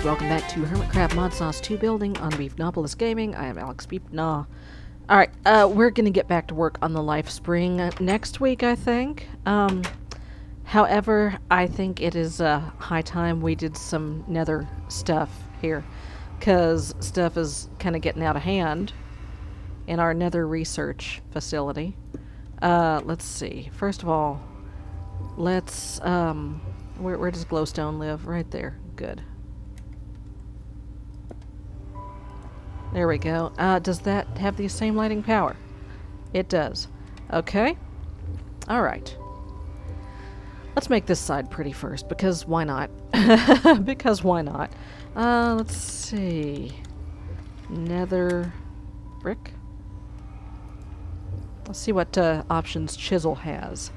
folks, welcome back to Hermitcraft Modsauce 2 building on Beefgnawpolis Gaming. I am Alex Beefgnaw. Alright, uh, we're gonna get back to work on the Life Spring next week, I think. Um, however, I think it is uh, high time we did some nether stuff here. Because stuff is kind of getting out of hand in our nether research facility. Uh, let's see. First of all, let's, um, where, where does Glowstone live? Right there. Good. There we go. Uh, does that have the same lighting power? It does. Okay. Alright. Let's make this side pretty first, because why not? because why not? Uh, let's see. Nether brick. Let's see what uh, options Chisel has.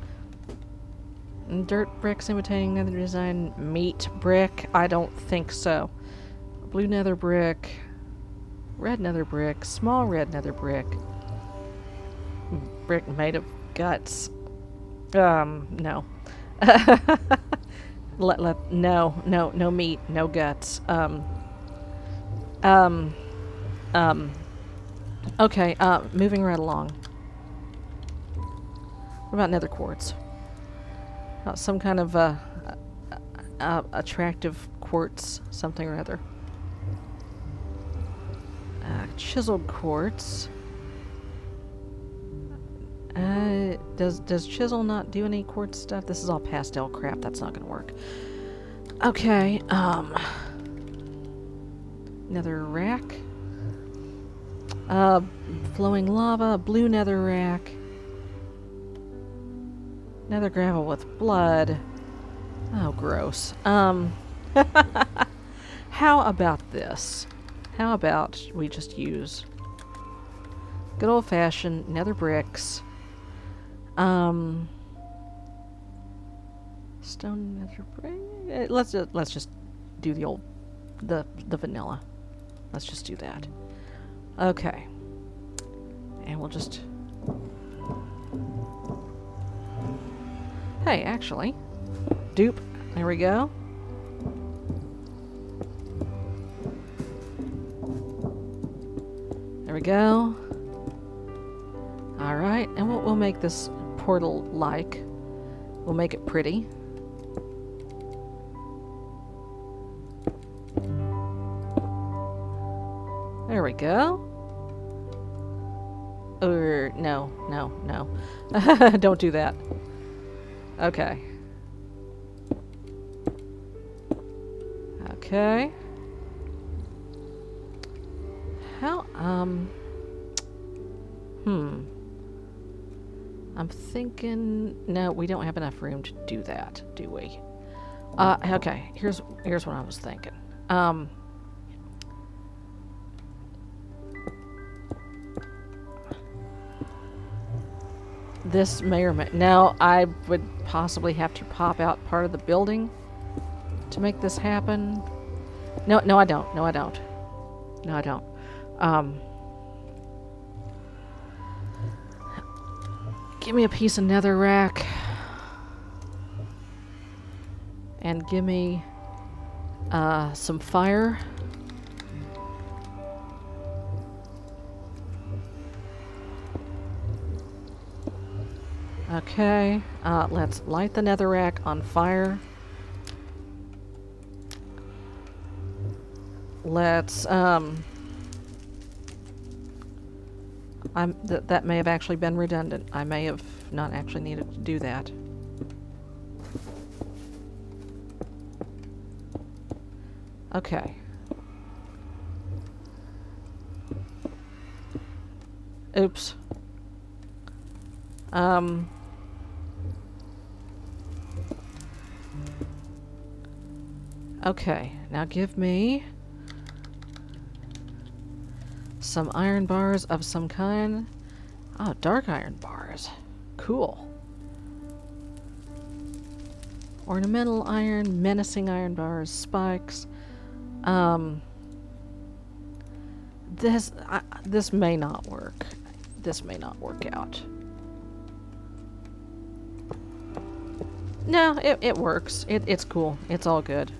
Dirt bricks imitating nether design. Meat brick? I don't think so. Blue nether brick. Red nether brick. Small red nether brick. Brick made of guts. Um, no. let, let, no, no, no meat, no guts. Um, um, um, okay, uh, moving right along. What about nether quartz? Uh, some kind of uh, uh, uh, attractive quartz, something or other. Chiseled quartz. Uh, does does chisel not do any quartz stuff? This is all pastel crap. That's not gonna work. Okay. Um. Nether rack. Uh, flowing lava, blue nether rack. Nether gravel with blood. Oh, gross. Um, how about this? How about we just use good old-fashioned nether bricks. Um, stone nether brick. eh, Let's just, let's just do the old the the vanilla. Let's just do that. Okay. And we'll just Hey, actually. Dupe. There we go. Go. Alright, and we'll, we'll make this portal like. We'll make it pretty. There we go. Or, no, no, no. Don't do that. Okay. Okay. Um... Hmm. I'm thinking... No, we don't have enough room to do that, do we? Uh, okay. Here's, here's what I was thinking. Um... this may or may now I would possibly have to pop out part of the building to make this happen. No, no, I don't. No, I don't. No, I don't. Um, give me a piece of nether rack. And give me uh, some fire. Okay, uh, let's light the netherrack on fire. Let's, um... I'm, th that may have actually been redundant. I may have not actually needed to do that. Okay. Oops. Um... Okay, now give me some iron bars of some kind. Oh, dark iron bars. Cool. Ornamental iron, menacing iron bars, spikes. Um, this I, this may not work. This may not work out. No, it, it works. It, it's cool. It's all good.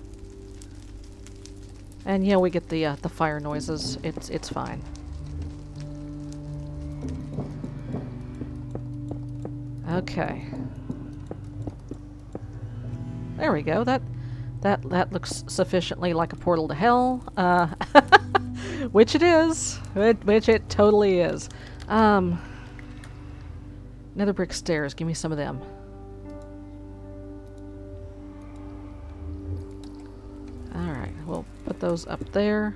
And yeah, we get the uh, the fire noises. It's it's fine. Okay. There we go. That that that looks sufficiently like a portal to hell. Uh, which it is. Which it totally is. Um, nether brick stairs. Give me some of them. Alright, we'll put those up there.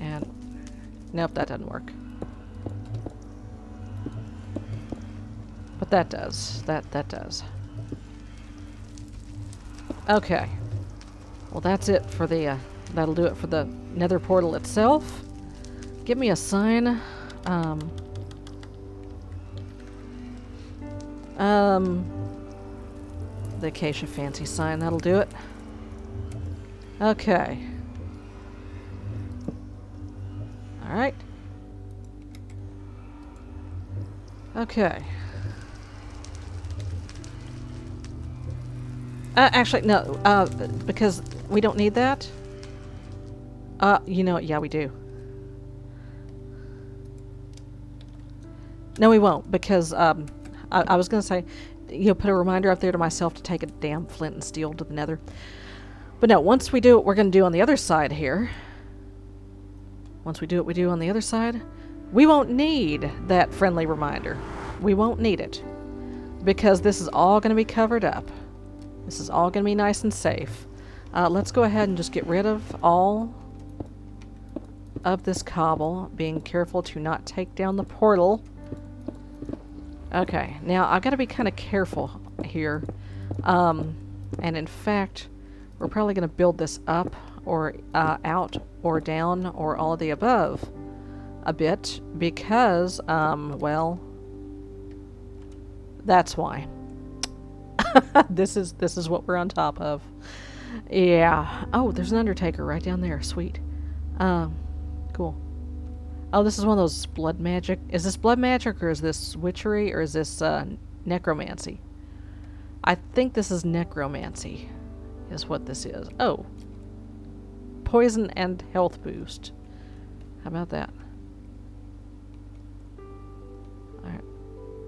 And... Nope, that doesn't work. That does. That, that does. Okay. Well, that's it for the, uh, that'll do it for the nether portal itself. Give me a sign. Um, um, the Acacia Fancy sign, that'll do it. Okay. Alright. Okay. Uh, actually, no, uh, because we don't need that. Uh, you know? Yeah, we do. No, we won't, because, um, I, I was gonna say, you know, put a reminder up there to myself to take a damn flint and steel to the nether. But no, once we do what we're going to do on the other side here, once we do what we do on the other side, we won't need that friendly reminder. We won't need it. Because this is all going to be covered up. This is all going to be nice and safe. Uh, let's go ahead and just get rid of all of this cobble, being careful to not take down the portal. Okay, now I've got to be kind of careful here. Um, and in fact, we're probably going to build this up or uh, out or down or all of the above a bit because, um, well, that's why. this is this is what we're on top of. Yeah. Oh, there's an Undertaker right down there. Sweet. Um, cool. Oh, this is one of those blood magic. Is this blood magic or is this witchery or is this uh, necromancy? I think this is necromancy is what this is. Oh. Poison and health boost. How about that?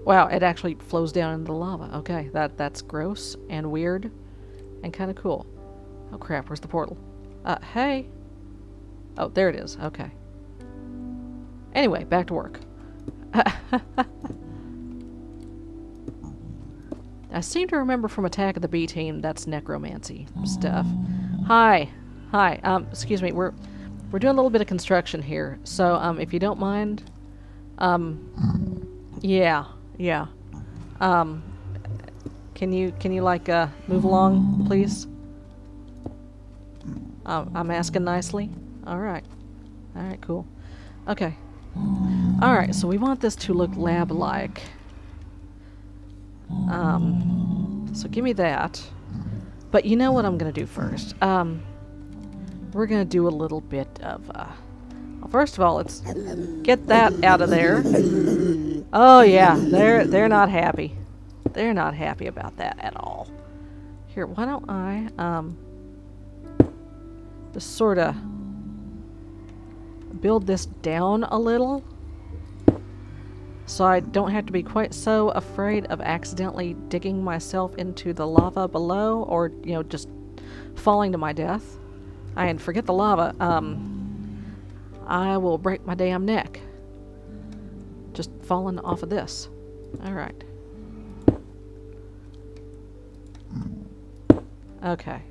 Wow, it actually flows down into the lava. Okay, that that's gross and weird and kind of cool. Oh crap, where's the portal? Uh, hey. Oh, there it is. Okay. Anyway, back to work. I seem to remember from Attack of the B Team that's necromancy stuff. Hi, hi. Um, excuse me. We're we're doing a little bit of construction here, so um, if you don't mind, um, yeah, yeah. Um, can you can you like uh move along, please? Um, I'm asking nicely. All right, all right, cool. Okay. All right, so we want this to look lab-like. Um, so give me that. But you know what I'm to do first? Um, we're to do a little bit of, uh, well, first of all, let's get that out of there. Oh yeah, they're, they're not happy. They're not happy about that at all. Here, why don't I, um, just sort of build this down a little so I don't have to be quite so afraid of accidentally digging myself into the lava below or, you know, just falling to my death. I and forget the lava, um, I will break my damn neck. Just falling off of this. Alright. Okay.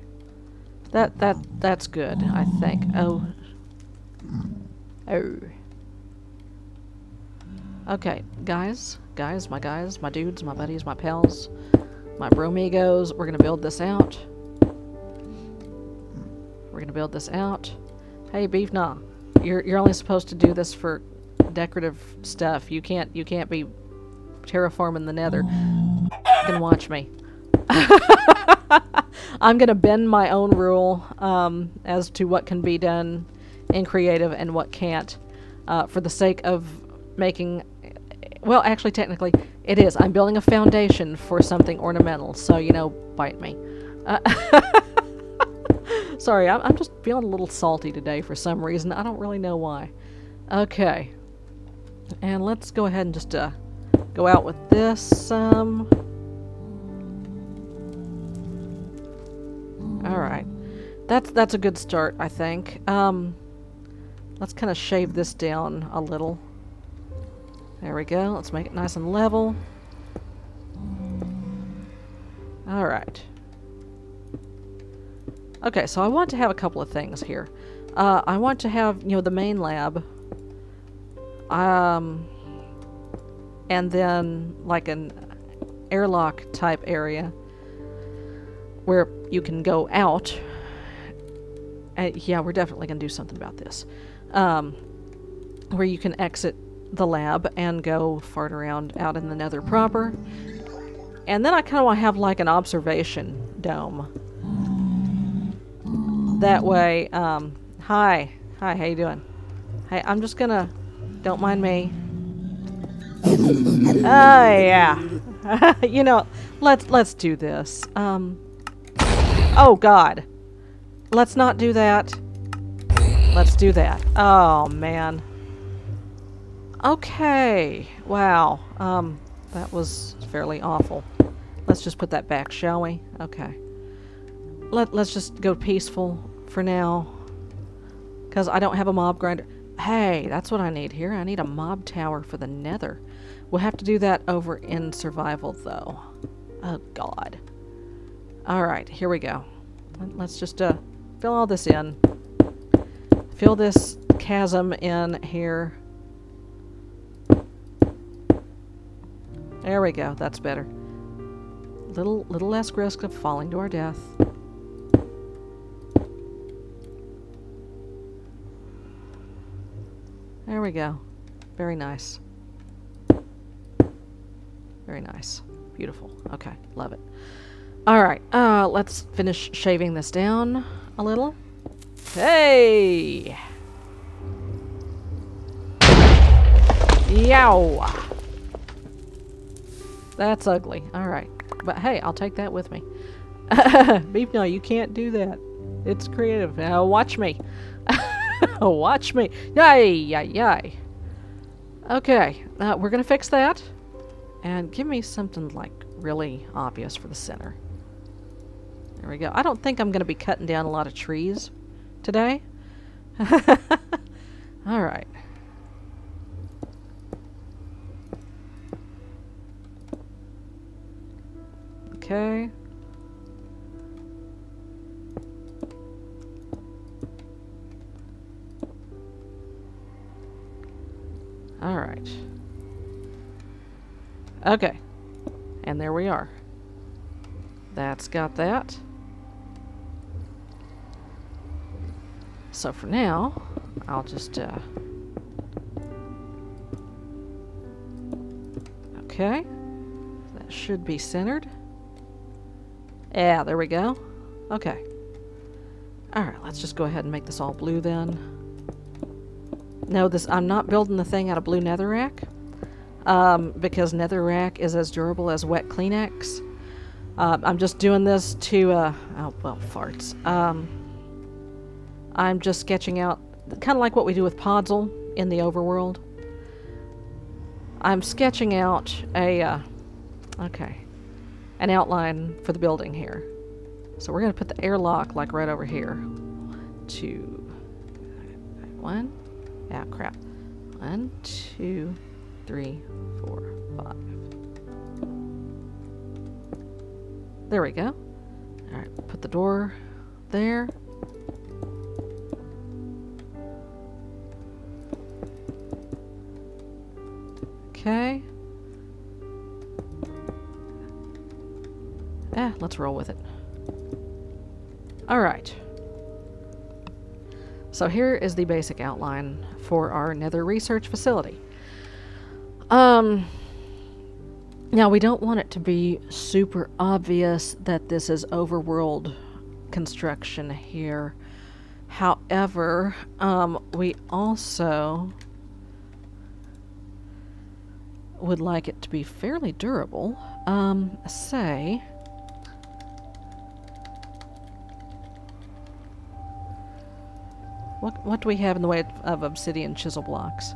That, that, that's good, I think. Oh. Oh. Okay, guys, guys, my guys, my dudes, my buddies, my pals, my bromigos, we're gonna build this out. We're gonna build this out. Hey, Beef, nah. You're, you're only supposed to do this for decorative stuff. You can't, you can't be terraforming the nether. You can watch me. I'm gonna bend my own rule um, as to what can be done in creative and what can't uh, for the sake of making well, actually, technically, it is. I'm building a foundation for something ornamental, so, you know, bite me. Uh, Sorry, I'm, I'm just feeling a little salty today for some reason. I don't really know why. Okay. And let's go ahead and just uh, go out with this. Um, Alright. That's, that's a good start, I think. Um, let's kind of shave this down a little. There we go. Let's make it nice and level. Alright. Okay, so I want to have a couple of things here. Uh, I want to have, you know, the main lab. Um, and then, like, an airlock type area where you can go out. Uh, yeah, we're definitely going to do something about this. Um, where you can exit the lab and go fart around out in the nether proper. And then I kind of want to have like an observation dome. That way, um, hi. Hi, how you doing? Hey, I'm just gonna, don't mind me. Oh, yeah. you know, let's, let's do this. Um, oh God. Let's not do that. Let's do that. Oh, man. Okay. Wow. Um, that was fairly awful. Let's just put that back, shall we? Okay. Let, let's just go peaceful for now. Because I don't have a mob grinder. Hey, that's what I need here. I need a mob tower for the nether. We'll have to do that over in survival, though. Oh, God. Alright, here we go. Let's just uh, fill all this in. Fill this chasm in here. There we go. That's better. Little, little less risk of falling to our death. We go. Very nice. Very nice. Beautiful. Okay, love it. Alright, uh, let's finish shaving this down a little. Hey! Yow! That's ugly. Alright. But hey, I'll take that with me. Beep, no, you can't do that. It's creative. Now watch me. watch me. Yay, yay, yay. Okay, uh, we're going to fix that. And give me something, like, really obvious for the center. There we go. I don't think I'm going to be cutting down a lot of trees today. Alright. Okay. Okay. And there we are. That's got that. So for now, I'll just, uh... Okay. That should be centered. Yeah, there we go. Okay. Alright, let's just go ahead and make this all blue then. No, this I'm not building the thing out of blue netherrack. Um, because netherrack is as durable as wet Kleenex. Uh, I'm just doing this to, uh, oh, well, farts. Um, I'm just sketching out, kind of like what we do with Podzol in the overworld. I'm sketching out a, uh, okay, an outline for the building here. So we're going to put the airlock like right over here. Two, one, ah crap. One, two, three, four, five. There we go. Alright, put the door there. Okay. Eh, let's roll with it. Alright. So here is the basic outline for our nether research facility. Um, now we don't want it to be super obvious that this is overworld construction here. However, um, we also would like it to be fairly durable. Um, say, What what do we have in the way of, of obsidian chisel blocks?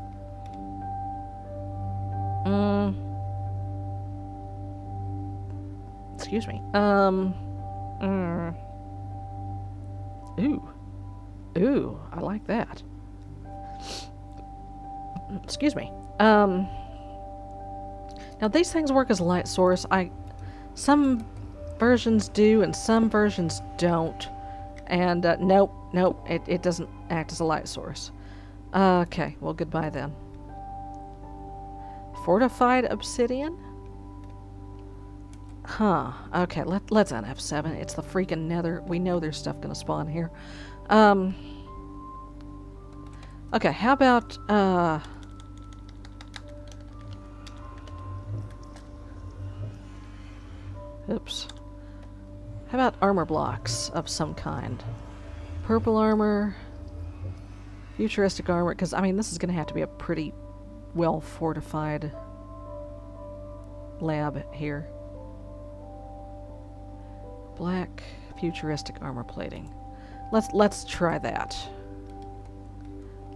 Excuse me. Um. Mm. Ooh. Ooh, I like that. Excuse me. Um. Now these things work as a light source. I some versions do and some versions don't. And uh, nope, nope, it, it doesn't act as a light source. Okay, well goodbye then. Fortified obsidian? Huh. Okay, let, let's on F7. It's the freaking nether. We know there's stuff gonna spawn here. Um... Okay, how about, uh... Oops. How about armor blocks of some kind? Purple armor, futuristic armor, because, I mean, this is going to have to be a pretty well fortified lab here. Black futuristic armor plating. Let's let's try that.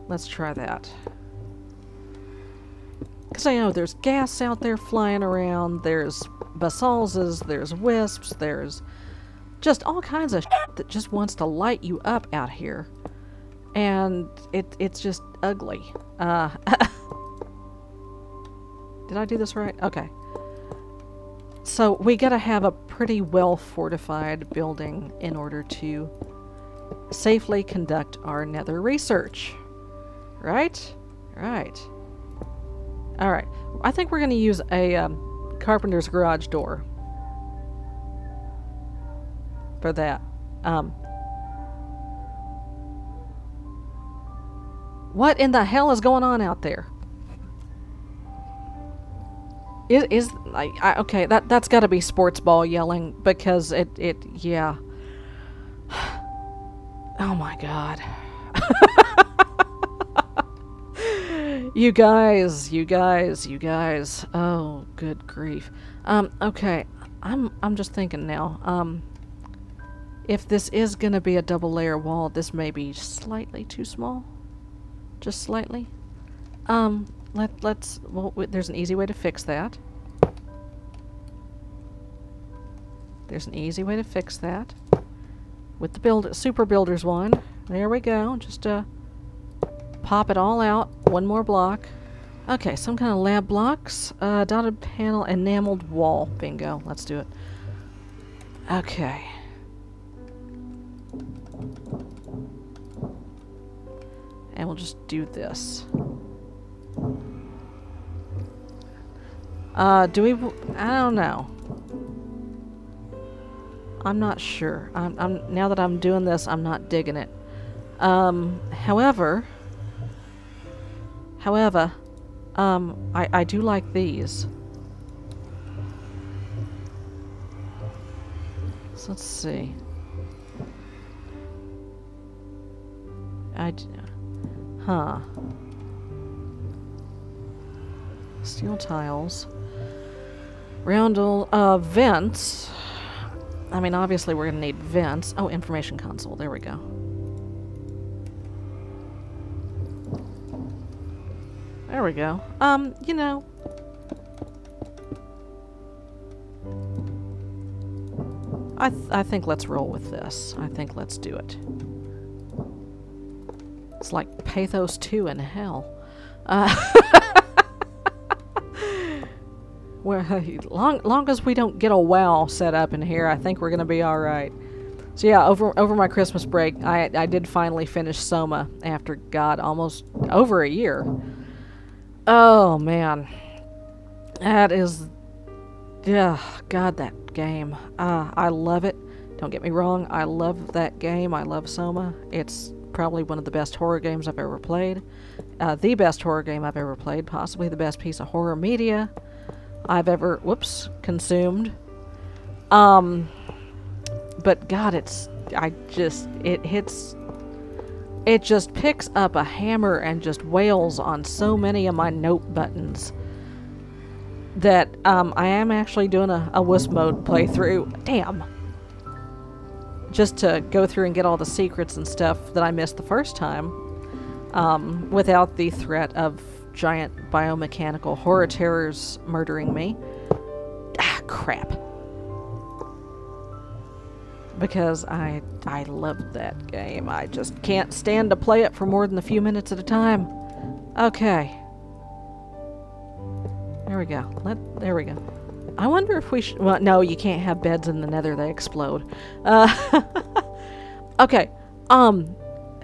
Let's try that. Because I know there's ghasts out there flying around, there's basalzas, there's wisps, there's just all kinds of that just wants to light you up out here. And it it's just ugly. Uh, did I do this right? Okay. So we gotta have a pretty well fortified building in order to safely conduct our nether research. Right? Right. Alright. I think we're gonna use a um, carpenter's garage door for that. Um, what in the hell is going on out there? Is is okay that that's got to be sports ball yelling because it it yeah. Oh my god. You guys, you guys, you guys. Oh, good grief. Um, okay. I'm I'm just thinking now. Um if this is going to be a double layer wall, this may be slightly too small. Just slightly. Um let let's well there's an easy way to fix that. There's an easy way to fix that. With the build super builders one. There we go. Just uh pop it all out. One more block. Okay, some kind of lab blocks. Uh, dotted panel, enameled wall. Bingo. Let's do it. Okay. And we'll just do this. Uh, do we... I don't know. I'm not sure. I'm, I'm Now that I'm doing this, I'm not digging it. Um, however... However, um, I, I do like these. So let's see. I, huh. Steel tiles. Roundel, uh, vents. I mean, obviously we're gonna need vents. Oh, information console. There we go. There we go. Um, you know. I, th I think let's roll with this. I think let's do it. It's like Pathos 2 in hell. Uh, well, long, long as we don't get a well set up in here, I think we're to be alright. So yeah, over over my Christmas break, I, I did finally finish Soma after, God, almost over a year. Oh, man. That is... Yeah, God, that game. Uh, I love it. Don't get me wrong, I love that game. I love Soma. It's probably one of the best horror games I've ever played. Uh, the best horror game I've ever played. Possibly the best piece of horror media I've ever, whoops, consumed. Um, but God, it's, I just, it hits it just picks up a hammer and just wails on so many of my note buttons that um, I am actually doing a, a Wuss mode playthrough. Damn. Just to go through and get all the secrets and stuff that I missed the first time. um, without the threat of giant biomechanical horror terrors murdering me. Ah, crap. Because I I love that game. I just can't stand to play it for more than a few minutes at a time. Okay. There we go. Let there we go. I wonder if we should. Well, no, you can't have beds in the Nether; they explode. Uh, okay. Um,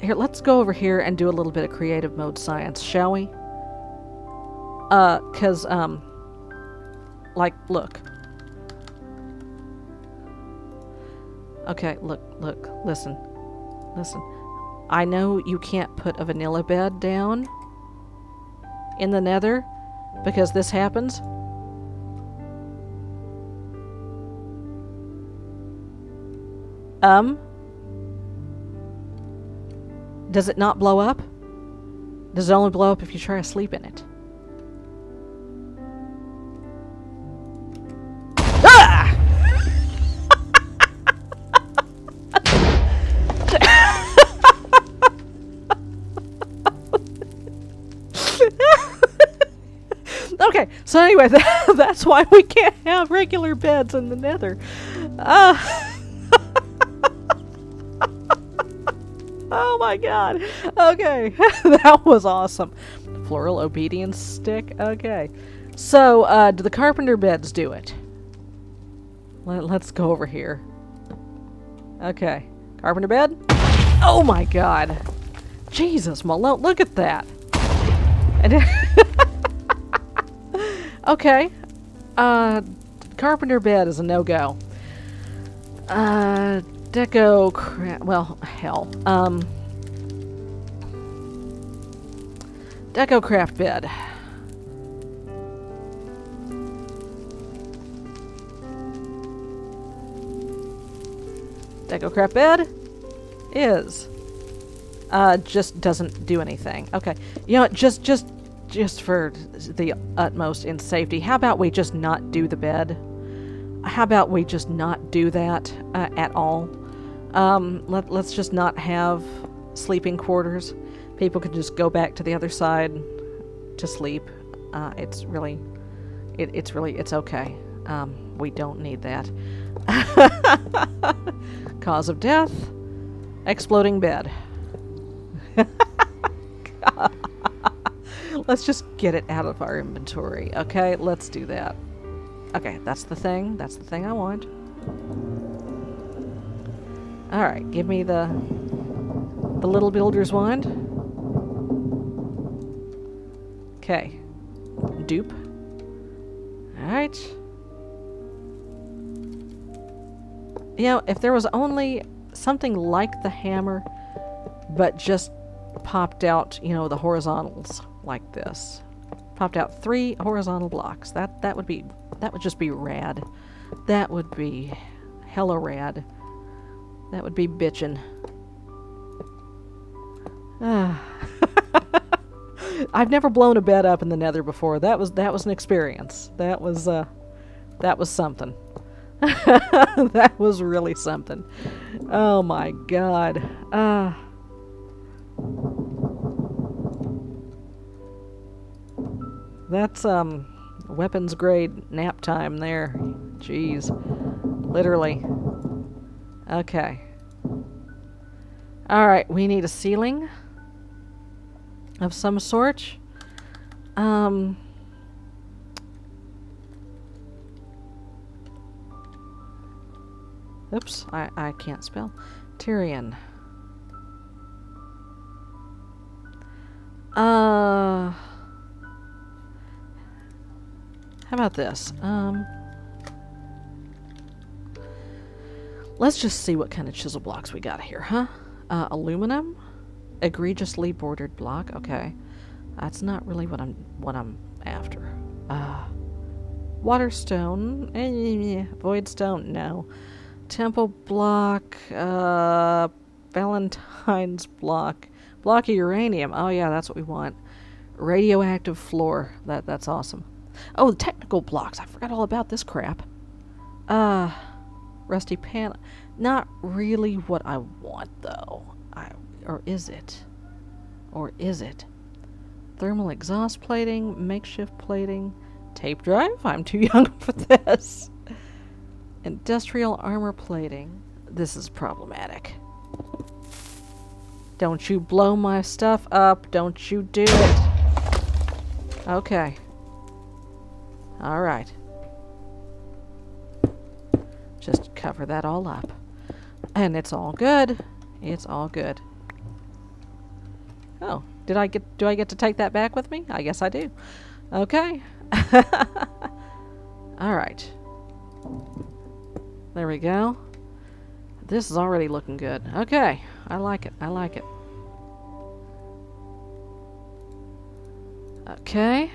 here, let's go over here and do a little bit of creative mode science, shall we? Uh, cause um, like, look. Okay, look, look, listen, listen. I know you can't put a vanilla bed down in the Nether because this happens. Um? Does it not blow up? Does it only blow up if you try to sleep in it? Anyway, that, that's why we can't have regular beds in the nether. Uh, Oh my god. Okay. that was awesome. Floral obedience stick. Okay. So, uh, do the carpenter beds do it? Let, let's go over here. Okay. Carpenter bed? Oh my god. Jesus, Malone, look at that. Okay. Uh, carpenter bed is a no-go. Uh, Deco crap. Well, hell. Um. Deco craft bed. Deco craft bed is uh just doesn't do anything. Okay. You know, what? just just just for the utmost in safety, how about we just not do the bed? How about we just not do that uh, at all? Um, let, let's just not have sleeping quarters. People can just go back to the other side to sleep. Uh, it's really, it, it's really, it's okay. Um, we don't need that. Cause of death, exploding bed. let's just get it out of our inventory, okay? Let's do that. Okay, that's the thing. That's the thing I want. Alright, give me the the little builder's wand. Okay. Dupe. Alright. You know, if there was only something like the hammer, but just popped out, you know, the horizontals like this. Popped out three horizontal blocks. That that would be that would just be rad. That would be hella rad. That would be bitchin'. Ah. I've never blown a bed up in the nether before. That was that was an experience. That was uh that was something. that was really something. Oh my god. Uh That's um weapons grade nap time there. Jeez. Literally. Okay. Alright, we need a ceiling of some sort. Um... Oops, I, I can't spell. Tyrion. Uh... How about this? Um... Let's just see what kind of chisel blocks we got here, huh? Uh, aluminum? Egregiously bordered block? Okay. That's not really what I'm what I'm after. Uh, waterstone? Eh, void stone? No. Temple block? Uh, Valentine's block. Block of uranium. Oh yeah, that's what we want. Radioactive floor. That That's awesome. Oh, the technical blocks. I forgot all about this crap. Uh... Rusty pan. Not really what I want, though. I, or is it? Or is it? Thermal exhaust plating, makeshift plating, tape drive? I'm too young for this. Industrial armor plating. This is problematic. Don't you blow my stuff up. Don't you do it. Okay. Alright. Just cover that all up. And it's all good. It's all good. Oh, did I get do I get to take that back with me? I guess I do. Okay. all right. There we go. This is already looking good. Okay. I like it. I like it. Okay.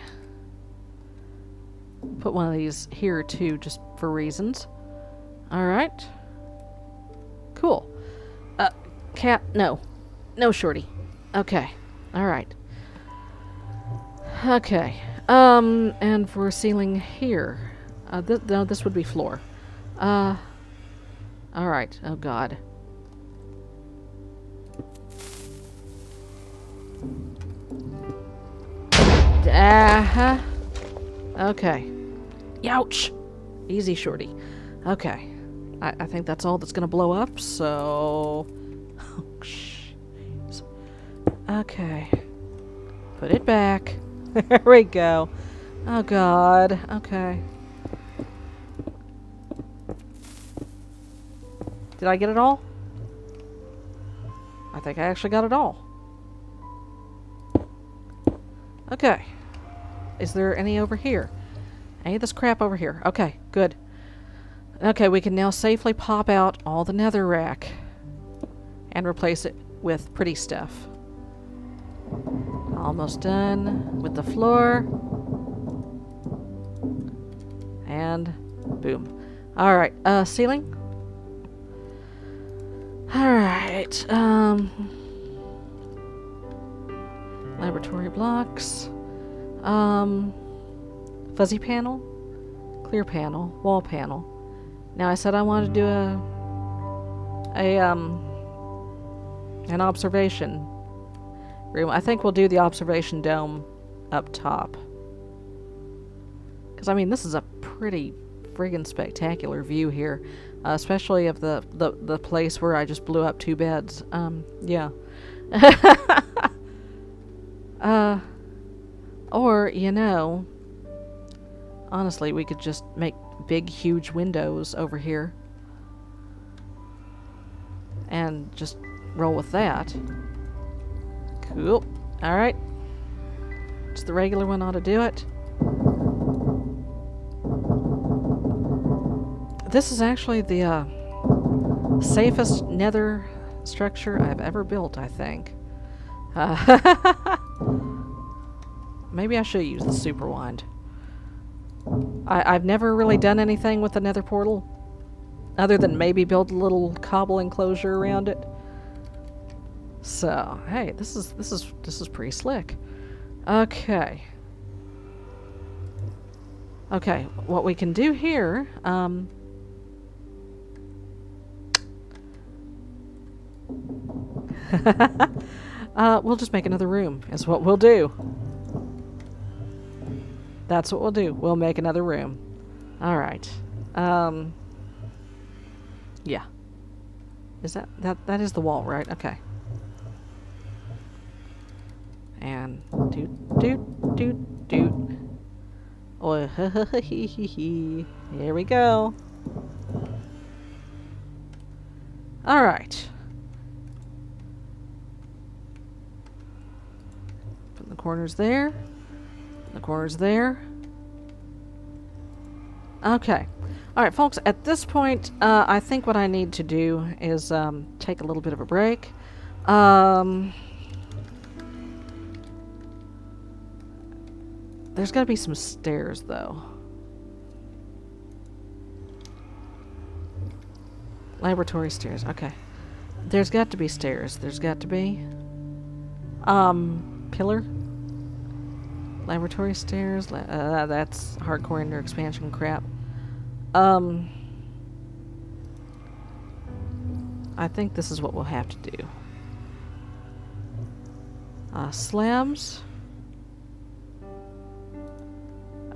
Put one of these here too, just for reasons. Alright. Cool. Uh, cat, no. No, Shorty. Okay. Alright. Okay. Um, and for ceiling here. Uh, th no, this would be floor. Uh, alright. Oh, God. Uh-huh. Okay. Youch! Easy, Shorty. Okay. I, I think that's all that's gonna blow up, so... Okay. Put it back. there we go. Oh, God. Okay. Did I get it all? I think I actually got it all. Okay. Is there any over here? Any of this crap over here? Okay, good. Okay, we can now safely pop out all the nether rack and replace it with pretty stuff. Almost done with the floor. And boom. Alright, uh, ceiling? Alright, um... Laboratory blocks. Um, fuzzy panel, clear panel, wall panel. Now I said I wanted to do a a um an observation room. I think we'll do the observation dome up top. Because I mean, this is a pretty friggin' spectacular view here, uh, especially of the, the the place where I just blew up two beds. Um, yeah. uh. Or, you know, honestly, we could just make big, huge windows over here. And just roll with that. Cool. Alright. Just the regular one ought to do it. This is actually the uh, safest nether structure I've ever built, I think. Uh, Maybe I should use the super wand. I, I've never really done anything with the nether portal. Other than maybe build a little cobble enclosure around it. So, hey, this is this is this is pretty slick. Okay. Okay, what we can do here, um, uh, we'll just make another room, is what we'll do. That's what we'll do. We'll make another room. Alright. Um, yeah. Is that, that, that is the wall, right? Okay. And doot, doot, doot, doot. Oh. Here we go. Alright. Put the corners there. The corner's there. Okay. Alright, folks, at this point, uh, I think what I need to do is um, take a little bit of a break. Um, there's got to be some stairs, though. Laboratory stairs, okay. There's got to be stairs. There's got to be. Um, pillar? Laboratory stairs? Uh, that's hardcore ender expansion crap. Um, I think this is what we'll have to do. Uh.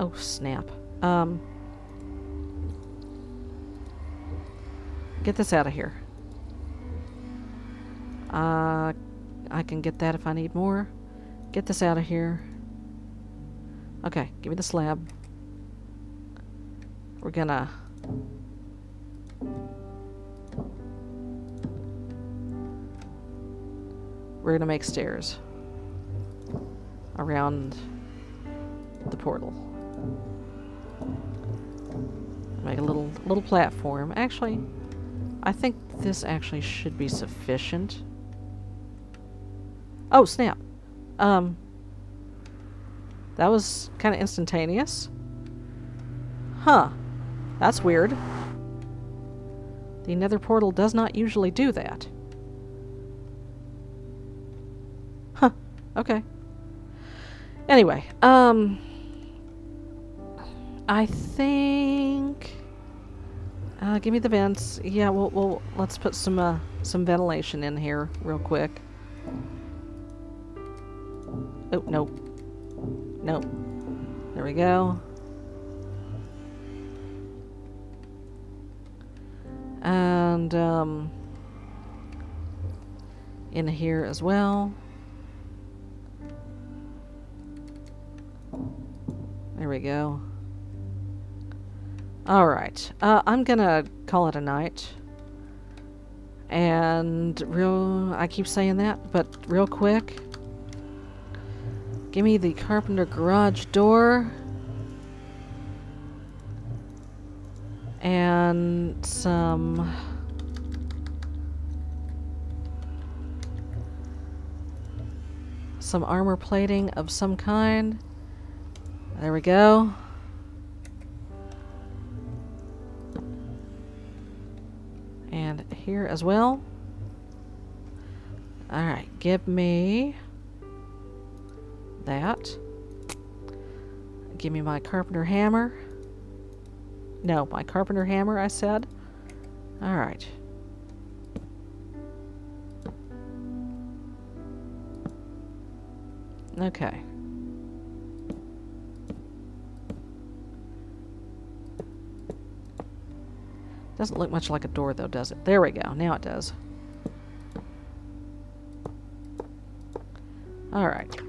Oh, snap. Um, get this out of here. Uh, I can get that if I need more. Get this out of here. Okay, give me the slab. We're gonna... We're gonna make stairs around the portal. Make a little little platform. Actually, I think this actually should be sufficient. Oh, snap. Um, that was kind of instantaneous. Huh. That's weird. The nether portal does not usually do that. Huh. Okay. Anyway, um... I think... Uh, give me the vents. Yeah, we'll, we'll let's put some, uh, some ventilation in here real quick. Oh, nope. Nope. There we go. And, um, in here as well. There we go. Alright. Uh, I'm gonna call it a night. And real... I keep saying that, but real quick... Give me the carpenter garage door. And some... Some armor plating of some kind. There we go. And here as well. Alright, give me that. Give me my carpenter hammer. No, my carpenter hammer, I said. Alright. Okay. Doesn't look much like a door though, does it? There we go. Now it does. Alright. And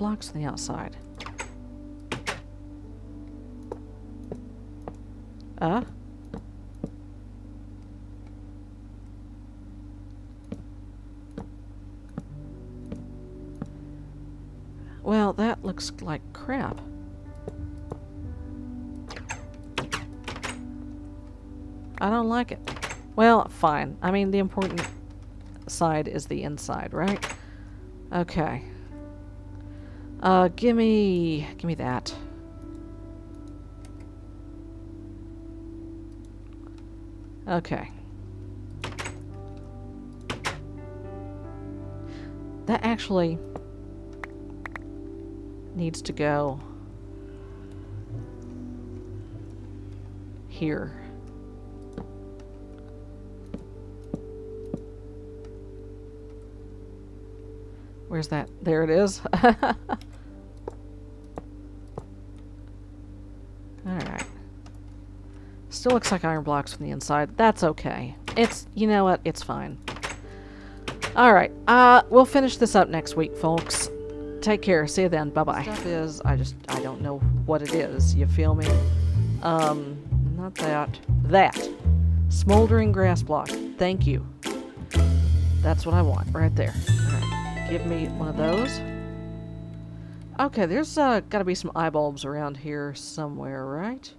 blocks on the outside. Uh? Well, that looks like crap. I don't like it. Well, fine. I mean, the important side is the inside, right? Okay. Uh, gimme... Gimme that. Okay. That actually needs to go here. Where's that? There it is. Alright. Still looks like iron blocks from the inside. That's okay. It's, you know what? It's fine. Alright. Uh, we'll finish this up next week, folks. Take care. See you then. Bye-bye. Stuff is, I just, I don't know what it is. You feel me? Um, not that. That. Smoldering grass block. Thank you. That's what I want. Right there. Alright give me one of those. Okay, there's uh, got to be some eye bulbs around here somewhere, right?